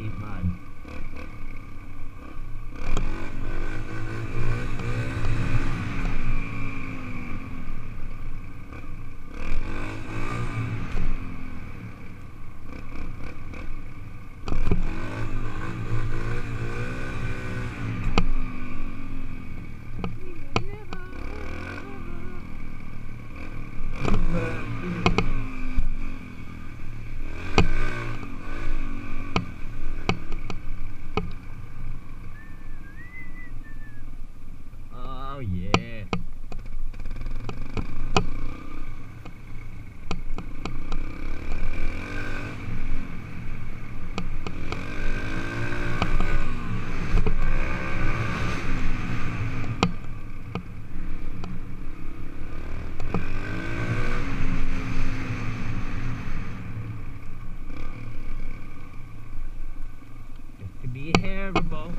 ดีมาก Oh yeah. Could be terrible.